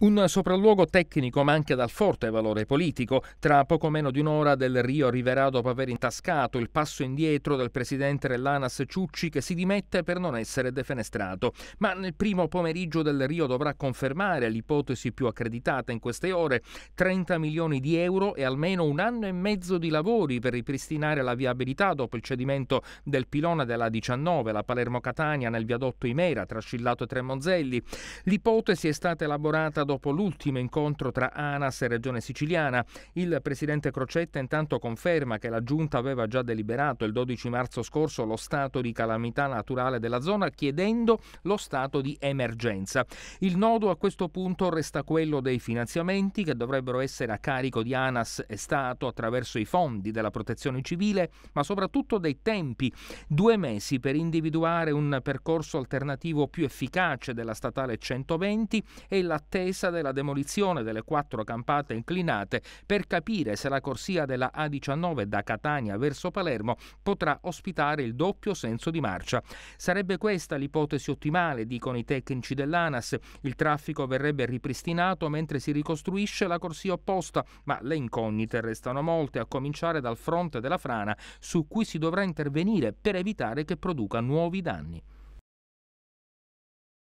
Un sopralluogo tecnico ma anche dal forte valore politico. Tra poco meno di un'ora del Rio arriverà dopo aver intascato il passo indietro del presidente dell'ANAS Ciucci che si dimette per non essere defenestrato. Ma nel primo pomeriggio del Rio dovrà confermare l'ipotesi più accreditata in queste ore: 30 milioni di euro e almeno un anno e mezzo di lavori per ripristinare la viabilità dopo il cedimento del pilone della 19, la Palermo-Catania nel viadotto Imera, trascillato Tremonzelli. L'ipotesi è stata elaborata dopo l'ultimo incontro tra ANAS e Regione Siciliana. Il presidente Crocetta intanto conferma che la Giunta aveva già deliberato il 12 marzo scorso lo stato di calamità naturale della zona chiedendo lo stato di emergenza. Il nodo a questo punto resta quello dei finanziamenti che dovrebbero essere a carico di ANAS e Stato attraverso i fondi della protezione civile, ma soprattutto dei tempi. Due mesi per individuare un percorso alternativo più efficace della statale 120 e l'attesa attesa della demolizione delle quattro campate inclinate per capire se la corsia della A19 da Catania verso Palermo potrà ospitare il doppio senso di marcia. Sarebbe questa l'ipotesi ottimale, dicono i tecnici dell'ANAS. Il traffico verrebbe ripristinato mentre si ricostruisce la corsia opposta, ma le incognite restano molte, a cominciare dal fronte della frana su cui si dovrà intervenire per evitare che produca nuovi danni.